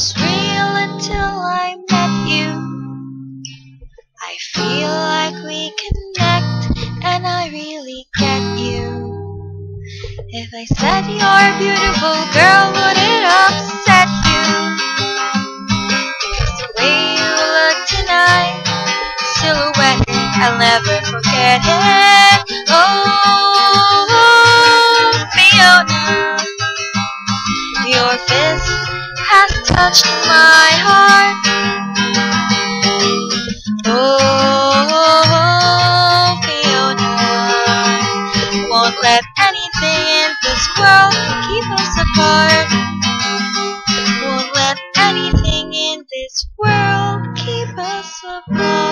was real until I met you. I feel like we connect, and I really get you. If I said you're a beautiful girl, would it upset you? Because the way you look tonight, silhouette, I'll never forget it. Oh, oh, oh, oh Fionna, your fist has touched my heart. Oh, Fionna, won't let anything in this world keep us apart. Won't let anything in this world keep us apart.